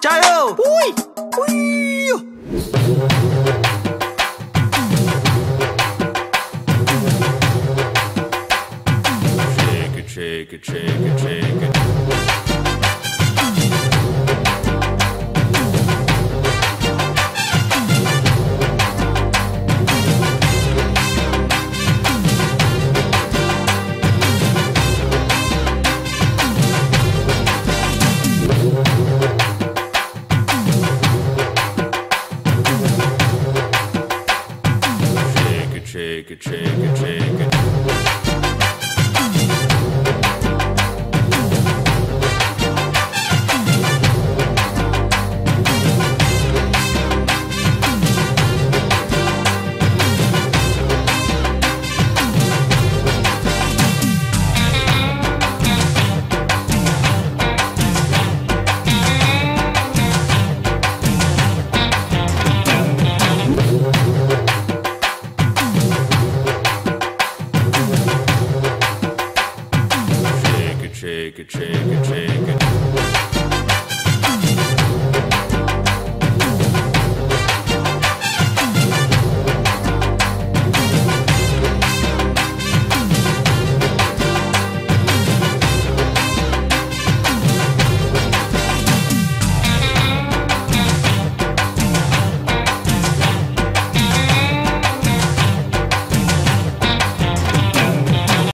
Chayo! Uy! Uy! Shake it, shake it, shake it, shake it. Shake it, shake it, shake it, shake it, shake it, shake it.